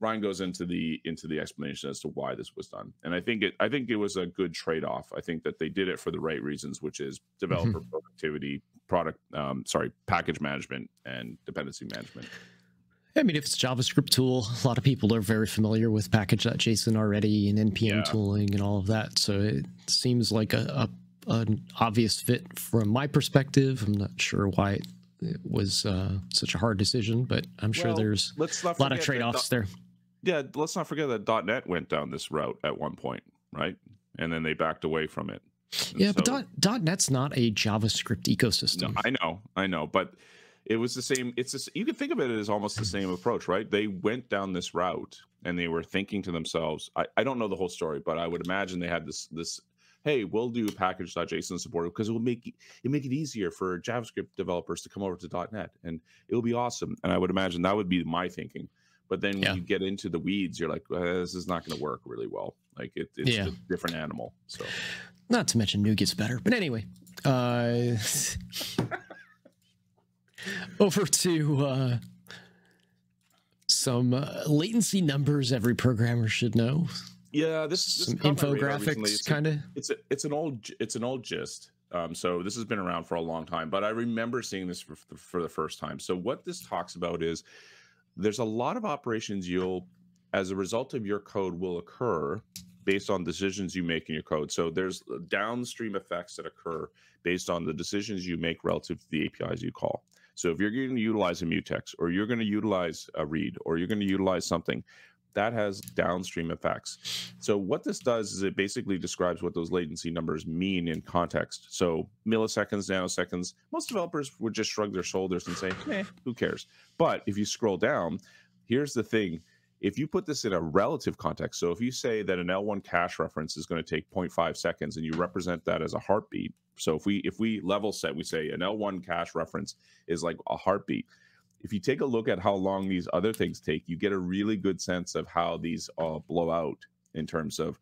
[SPEAKER 2] Ryan goes into the into the explanation as to why this was done, and I think it I think it was a good trade off. I think that they did it for the right reasons, which is developer mm-hmm. productivity, product, um, sorry, package management, and dependency management.
[SPEAKER 1] I mean, if it's a JavaScript tool, a lot of people are very familiar with package.json already and npm
[SPEAKER 2] Yeah.
[SPEAKER 1] tooling and all of that. So it seems like a, a an obvious fit from my perspective. I'm not sure why it, it was uh, such a hard decision, but I'm sure
[SPEAKER 2] Well,
[SPEAKER 1] there's a lot of
[SPEAKER 2] forget
[SPEAKER 1] trade offs there.
[SPEAKER 2] Yeah, let's not forget that .NET went down this route at one point, right? And then they backed away from it. And
[SPEAKER 1] Yeah, but
[SPEAKER 2] so-
[SPEAKER 1] dot, dot .NET's not a JavaScript
[SPEAKER 2] No,
[SPEAKER 1] ecosystem.
[SPEAKER 2] I know, I know, but it was the same. It's this, you can think of it as almost the same approach, right? They went down this route and they were thinking to themselves. I, I don't know the whole story, but I would imagine they had this this. Hey, we'll do package.json support because it will make it make it easier for JavaScript developers to come over to .NET, and it will be awesome. And I would imagine that would be my thinking. But then when
[SPEAKER 1] Yeah.
[SPEAKER 2] you get into the weeds, you're like, well, this is not going to work really well. Like it, it's
[SPEAKER 1] Yeah.
[SPEAKER 2] a different animal. So
[SPEAKER 1] Not to mention NuGet's better. But anyway, uh, over to uh, some uh, latency numbers every programmer should know.
[SPEAKER 2] yeah, this, this
[SPEAKER 1] Some
[SPEAKER 2] caught my radar recently.
[SPEAKER 1] infographics, kind of.
[SPEAKER 2] it's a, it's an old it's an old gist. Um, so this has been around for a long time, but I remember seeing this for, for the first time. So what this talks about is there's a lot of operations you'll, as a result of your code, will occur based on decisions you make in your code. So there's downstream effects that occur based on the decisions you make relative to the APIs you call. So if you're going to utilize a mutex, or you're going to utilize a read, or you're going to utilize something, that has downstream effects. So what this does is it basically describes what those latency numbers mean in context. So milliseconds, nanoseconds, most developers would just shrug their shoulders and say, "Eh, who cares?" But if you scroll down, here's the thing. If you put this in a relative context, so if you say that an L1 cache reference is going to take 0.5 seconds and you represent that as a heartbeat, so if we if we level set, we say an L1 cache reference is like a heartbeat if you take a look at how long these other things take, you get a really good sense of how these all blow out in terms of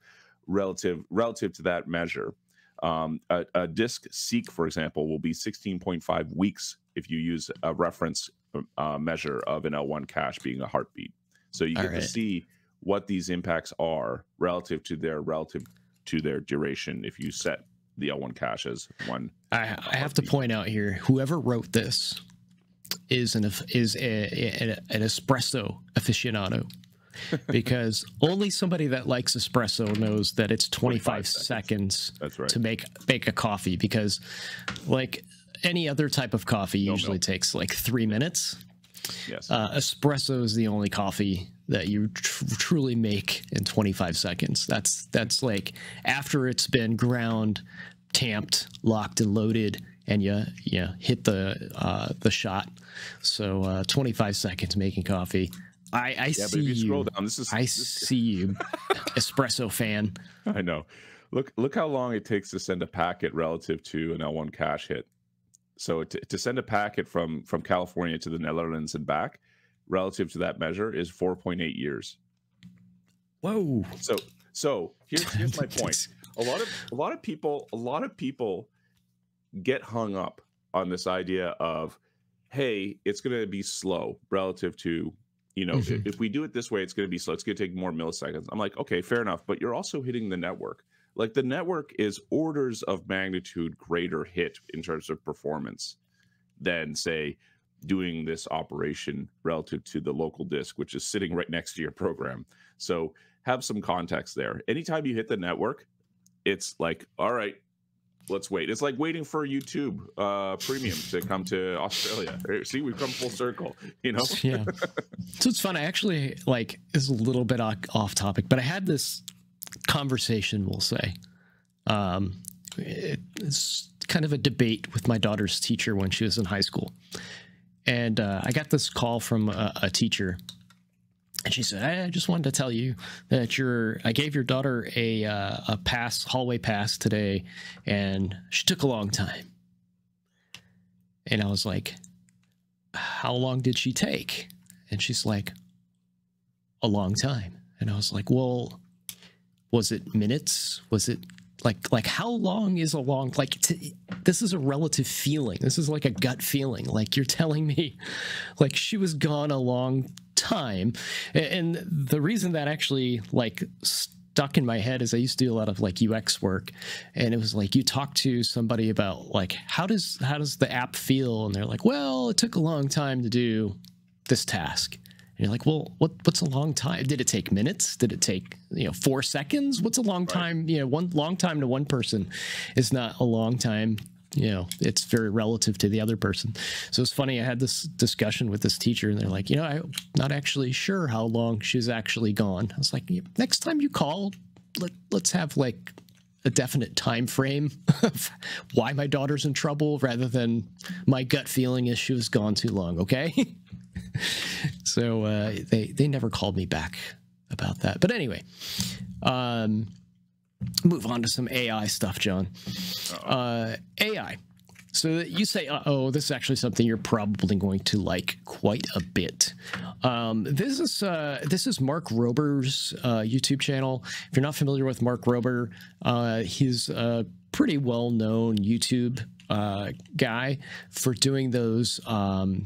[SPEAKER 2] relative relative to that measure. Um, a, a disk seek, for example, will be 16.5 weeks if you use a reference uh, measure of an L1 cache being a heartbeat. So you
[SPEAKER 1] All
[SPEAKER 2] get
[SPEAKER 1] right.
[SPEAKER 2] to see what these impacts are relative to their relative to their duration if you set the L1 cache as one.
[SPEAKER 1] I, I have to point out here, whoever wrote this is an is a, a- an espresso aficionado, because only somebody that likes espresso knows that it's 25,
[SPEAKER 2] 25
[SPEAKER 1] seconds,
[SPEAKER 2] seconds. Right.
[SPEAKER 1] to make make a coffee. Because, like any other type of coffee,
[SPEAKER 2] No
[SPEAKER 1] usually
[SPEAKER 2] milk.
[SPEAKER 1] takes like three minutes.
[SPEAKER 2] Yes.
[SPEAKER 1] Uh, espresso is the only coffee that you tr- truly make in 25 seconds. That's that's like after it's been ground, tamped, locked, and loaded, and you you hit the uh, the shot. So uh, 25 seconds making coffee. I, I
[SPEAKER 2] yeah, but
[SPEAKER 1] see
[SPEAKER 2] if you scroll
[SPEAKER 1] you.
[SPEAKER 2] down, this is
[SPEAKER 1] I
[SPEAKER 2] this-
[SPEAKER 1] see you, espresso fan.
[SPEAKER 2] I know. Look, look how long it takes to send a packet relative to an L1 cache hit. So to, to send a packet from from California to the Netherlands and back, relative to that measure, is 4.8 years.
[SPEAKER 1] Whoa.
[SPEAKER 2] So so here's here's my point. A lot of a lot of people a lot of people get hung up on this idea of, hey, it's going to be slow relative to you know
[SPEAKER 1] Mhm.
[SPEAKER 2] if, if we do it this way, it's going to be slow. It's going to take more milliseconds. I'm like, okay, fair enough, but you're also hitting the network. Like the network is orders of magnitude greater hit in terms of performance than say doing this operation relative to the local disk, which is sitting right next to your program. So have some context there. Anytime you hit the network, it's like, all right, let's wait. It's like waiting for YouTube uh, Premium to come to Australia. See, we've come full circle. You know,
[SPEAKER 1] yeah. So it's fun. I actually like is a little bit off topic, but I had this conversation. We'll say, um, it- it's kind of a debate with my daughter's teacher when she was in high school, and uh, I got this call from a, a teacher. And she said, "I just wanted to tell you that your I gave your daughter a uh, a pass hallway pass today, and she took a long time." And I was like, how long did she take? And she's like, a long time. And I was like, well, was it minutes? Was it like like how long is a long like t- this is a relative feeling. This is like a gut feeling. Like you're telling me like she was gone a long time. And the reason that actually like stuck in my head is I used to do a lot of like UX work and it was like you talk to somebody about like how does how does the app feel and they're like well it took a long time to do this task you're like, well, what what's a long time? Did it take minutes? Did it take you know four seconds? What's a long time? You know, one long time to one person is not a long time. You know, it's very relative to the other person. So it's funny. I had this discussion with this teacher, and they're like, you know, I'm not actually sure how long she's actually gone. I was like, next time you call, let, let's have like a definite time frame of why my daughter's in trouble rather than my gut feeling is she was gone too long okay so uh, they they never called me back about that but anyway um move on to some ai stuff john uh, ai so you say, uh, "Oh, this is actually something you're probably going to like quite a bit." Um, this is uh, this is Mark Rober's uh, YouTube channel. If you're not familiar with Mark Rober, uh, he's a pretty well-known YouTube uh, guy for doing those. Um,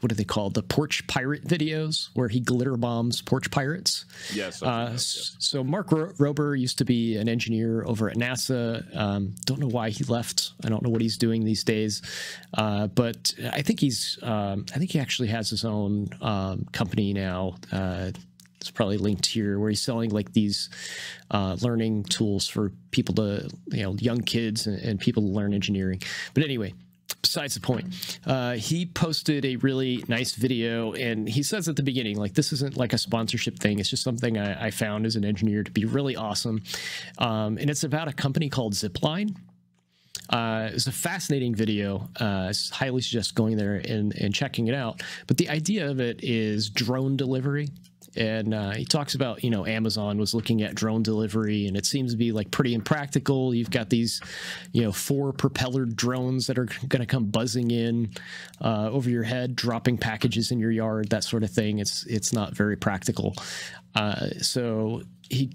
[SPEAKER 1] what are they called? The porch pirate videos where he glitter bombs porch pirates.
[SPEAKER 2] Yes.
[SPEAKER 1] Uh,
[SPEAKER 2] yes.
[SPEAKER 1] So Mark Ro- Rober used to be an engineer over at NASA. Um, don't know why he left. I don't know what he's doing these days, uh, but I think he's. Um, I think he actually has his own um, company now. Uh, it's probably linked here where he's selling like these uh, learning tools for people to, you know, young kids and, and people to learn engineering. But anyway, besides the point uh, he posted a really nice video and he says at the beginning like this isn't like a sponsorship thing it's just something i, I found as an engineer to be really awesome um, and it's about a company called zipline uh, it's a fascinating video. Uh, I highly suggest going there and, and checking it out. But the idea of it is drone delivery and uh, he talks about you know Amazon was looking at drone delivery, and it seems to be like pretty impractical. You've got these, you know, four propellered drones that are going to come buzzing in uh, over your head, dropping packages in your yard, that sort of thing. It's it's not very practical. Uh, so he.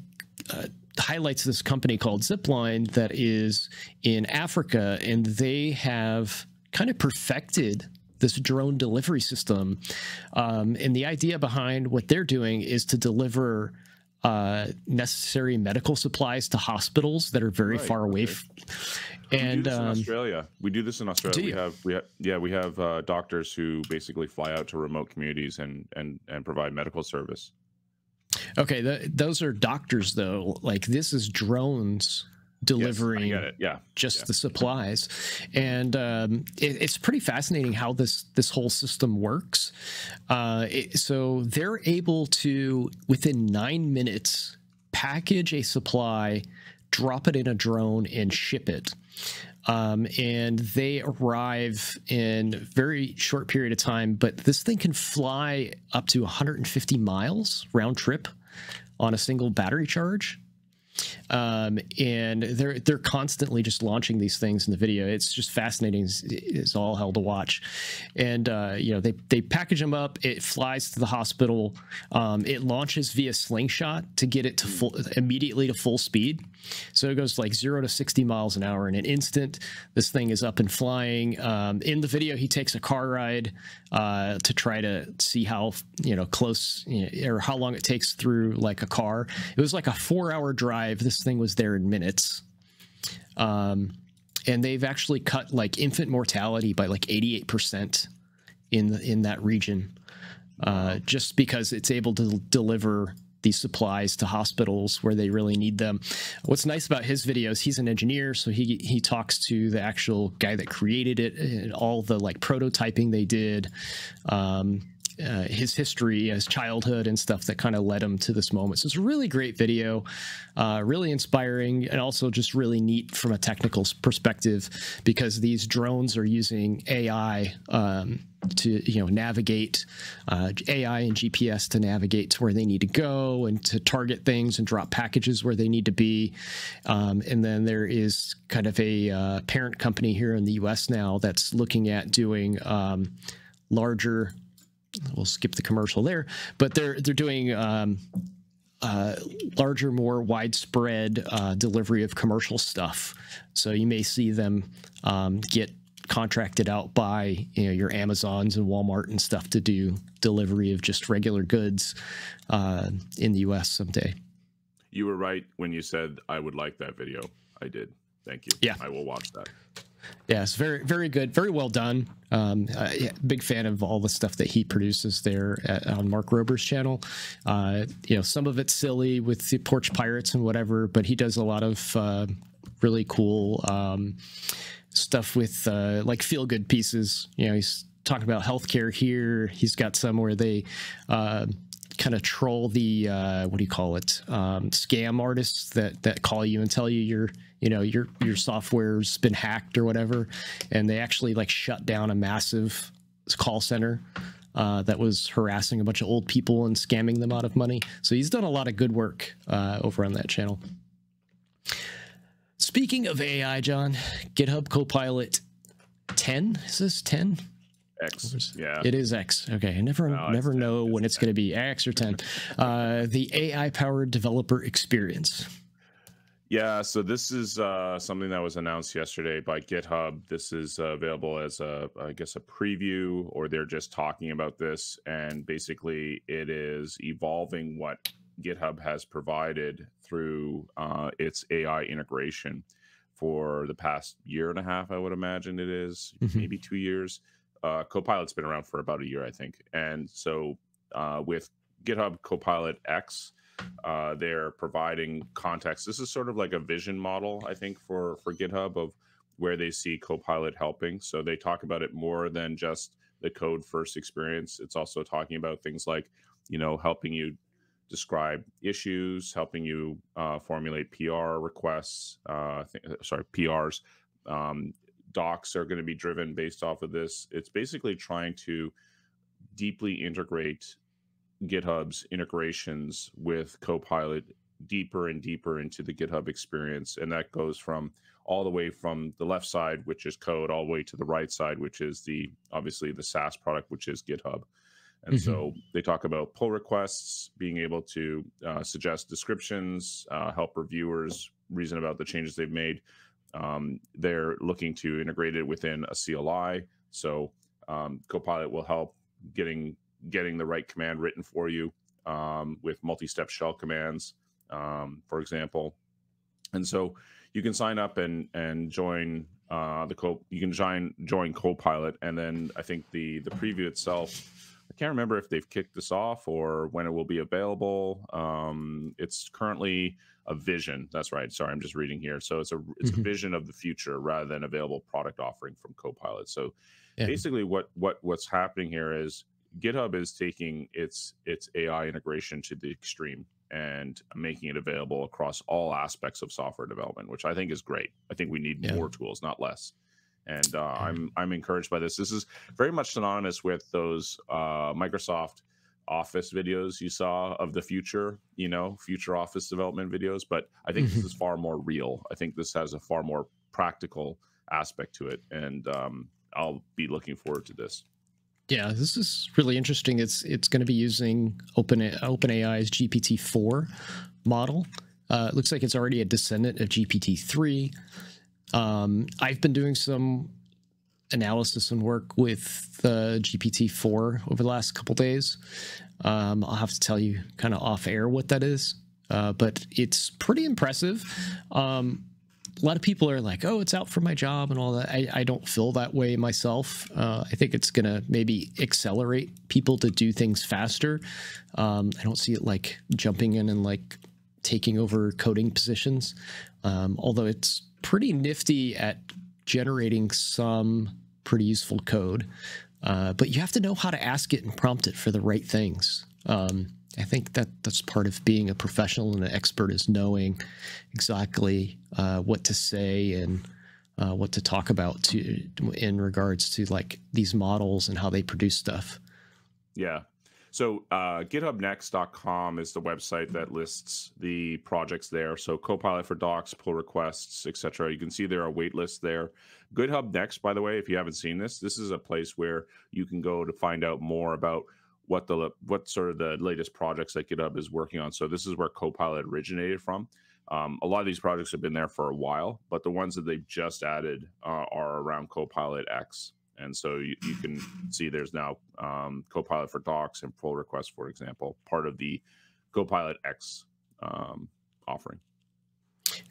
[SPEAKER 1] Uh, highlights this company called Zipline that is in Africa, and they have kind of perfected this drone delivery system. Um, and the idea behind what they're doing is to deliver uh, necessary medical supplies to hospitals that are very
[SPEAKER 2] Right,
[SPEAKER 1] far away.
[SPEAKER 2] okay.
[SPEAKER 1] F-
[SPEAKER 2] We do
[SPEAKER 1] and um,
[SPEAKER 2] Australia. We do this in Australia. We have we have yeah we have uh, doctors who basically fly out to remote communities and and and provide medical service.
[SPEAKER 1] okay, th- those are doctors though. Like this is drones delivering
[SPEAKER 2] it. Yeah.
[SPEAKER 1] just
[SPEAKER 2] Yeah.
[SPEAKER 1] the supplies and um, it, it's pretty fascinating how this this whole system works uh, it- so they're able to within nine minutes package a supply drop it in a drone and ship it um, and they arrive in a very short period of time but this thing can fly up to 150 miles round trip on a single battery charge um, and they're they're constantly just launching these things in the video. It's just fascinating. It's, it's all hell to watch, and uh, you know they they package them up. It flies to the hospital. Um, it launches via slingshot to get it to full immediately to full speed. So it goes like zero to sixty miles an hour in an instant. This thing is up and flying. Um, in the video, he takes a car ride uh, to try to see how you know close you know, or how long it takes through like a car. It was like a four-hour drive. This thing was there in minutes. Um, and they've actually cut like infant mortality by like 88% in in that region uh, just because it's able to deliver these supplies to hospitals where they really need them. What's nice about his videos, he's an engineer, so he he talks to the actual guy that created it and all the like prototyping they did. Um, uh, his history, his childhood, and stuff that kind of led him to this moment. So it's a really great video, uh, really inspiring, and also just really neat from a technical perspective because these drones are using AI um, to you know navigate uh, AI and GPS to navigate to where they need to go and to target things and drop packages where they need to be. Um, and then there is kind of a uh, parent company here in the U.S. now that's looking at doing um, larger we'll skip the commercial there, but they're they're doing um, uh, larger, more widespread uh, delivery of commercial stuff. So you may see them um, get contracted out by you know your Amazons and Walmart and stuff to do delivery of just regular goods uh, in the U.S. someday.
[SPEAKER 2] You were right when you said I would like that video. I did. Thank you.
[SPEAKER 1] Yeah.
[SPEAKER 2] I will watch that.
[SPEAKER 1] It's very, very good, very well done. Um, uh, yeah, big fan of all the stuff that he produces there at, on Mark Rober's channel. Uh, you know, some of it's silly with the Porch Pirates and whatever, but he does a lot of uh, really cool um, stuff with uh, like feel good pieces. You know, he's talking about healthcare here. He's got some where they uh, kind of troll the uh, what do you call it um, scam artists that that call you and tell you your you know your your software's been hacked or whatever, and they actually like shut down a massive call center. Uh, that was harassing a bunch of old people and scamming them out of money. So he's done a lot of good work uh, over on that channel. Speaking of AI, John, GitHub Copilot 10 is this 10?
[SPEAKER 2] X. Yeah.
[SPEAKER 1] It is X. Okay. I never no, never know when it's going to be X or 10. Uh, the AI powered developer experience.
[SPEAKER 2] Yeah, so this is uh, something that was announced yesterday by GitHub. This is uh, available as a, I guess, a preview, or they're just talking about this. And basically, it is evolving what GitHub has provided through uh, its AI integration for the past year and a half. I would imagine it is, mm-hmm. maybe two years uh, Copilot's been around for about a year, I think. And so uh, with GitHub Copilot X, uh, they're providing context. This is sort of like a vision model, I think, for for GitHub of where they see Copilot helping. So they talk about it more than just the code first experience. It's also talking about things like, you know, helping you describe issues, helping you uh, formulate PR requests, uh, th- sorry, PRs, um, docs are going to be driven based off of this. It's basically trying to deeply integrate GitHub's integrations with Copilot deeper and deeper into the GitHub experience. And that goes from all the way from the left side, which is code, all the way to the right side, which is the obviously the SaaS product, which is GitHub. And mm-hmm. so they talk about pull requests, being able to uh, suggest descriptions, uh, help reviewers reason about the changes they've made. Um, they're looking to integrate it within a CLI. So um, Copilot will help getting getting the right command written for you um, with multi-step shell commands, um, for example. And so you can sign up and and join uh, the co. You can join join Copilot, and then I think the the preview itself. Can't remember if they've kicked this off or when it will be available. Um, it's currently a vision. That's right. Sorry, I'm just reading here. So it's a it's mm-hmm. a vision of the future rather than available product offering from Copilot. So yeah. basically, what what what's happening here is GitHub is taking its its AI integration to the extreme and making it available across all aspects of software development, which I think is great. I think we need yeah. more tools, not less. And uh, I'm I'm encouraged by this. This is very much synonymous with those uh, Microsoft office videos you saw of the future, you know, future office development videos. But I think this mm-hmm. is far more real. I think this has a far more practical aspect to it. And um, I'll be looking forward to this.
[SPEAKER 1] Yeah, this is really interesting. It's it's going to be using Open OpenAI's GPT four model. Uh, it looks like it's already a descendant of GPT three. Um, I've been doing some analysis and work with the GPT-4 over the last couple days. Um, I'll have to tell you kind of off air what that is, uh, but it's pretty impressive. Um, a lot of people are like, "Oh, it's out for my job" and all that. I, I don't feel that way myself. Uh, I think it's gonna maybe accelerate people to do things faster. Um, I don't see it like jumping in and like taking over coding positions. Um, although it's pretty nifty at generating some pretty useful code. Uh, but you have to know how to ask it and prompt it for the right things. Um, I think that that's part of being a professional and an expert is knowing exactly uh, what to say and uh, what to talk about to in regards to like these models and how they produce stuff.
[SPEAKER 2] Yeah, so uh, GitHubNext.com is the website that lists the projects there. So Copilot for Docs, pull requests, etc. You can see there are wait lists there. GitHub Next, by the way, if you haven't seen this, this is a place where you can go to find out more about what the what sort of the latest projects that GitHub is working on. So this is where Copilot originated from. Um, a lot of these projects have been there for a while, but the ones that they've just added uh, are around Copilot X. And so you, you can see there's now um, Copilot for Docs and pull requests, for example, part of the Copilot X um, offering.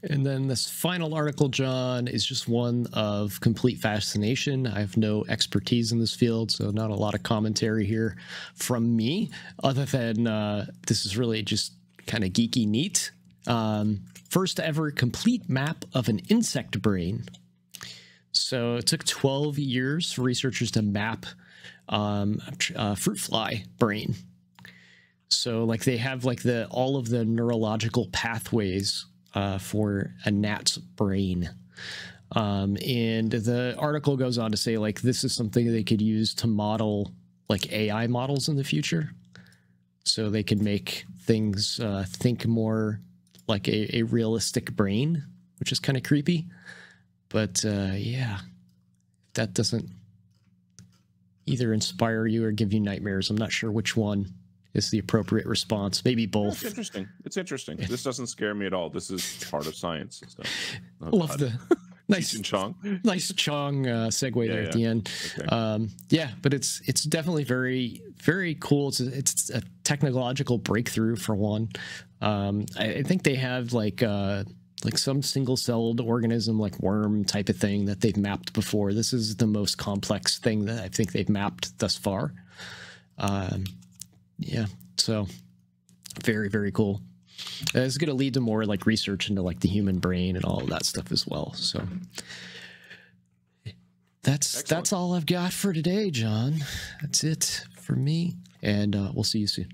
[SPEAKER 1] And then this final article, John, is just one of complete fascination. I have no expertise in this field, so not a lot of commentary here from me, other than uh, this is really just kind of geeky neat. Um, first ever complete map of an insect brain. So it took 12 years for researchers to map um, a fruit fly brain. So like they have like the all of the neurological pathways uh, for a gnat's brain. Um, and the article goes on to say like this is something they could use to model like AI models in the future. So they could make things uh, think more like a, a realistic brain, which is kind of creepy. But uh, yeah, that doesn't either inspire you or give you nightmares. I'm not sure which one is the appropriate response. Maybe both.
[SPEAKER 2] It's interesting. It's interesting. This doesn't scare me at all. This is part of science. So.
[SPEAKER 1] Oh, Love God. the nice
[SPEAKER 2] Chong.
[SPEAKER 1] Nice Chong uh, segue yeah, there yeah. at the end. Okay. Um, yeah, but it's it's definitely very very cool. It's a, it's a technological breakthrough for one. Um, I, I, think they have like. Uh, like some single-celled organism like worm type of thing that they've mapped before. This is the most complex thing that i think they've mapped thus far. Um, yeah so very very cool. Uh, it's going to lead to more like research into like the human brain and all of that stuff as well so. That's Excellent. that's all i've got for today john. That's it for me and uh, we'll see you soon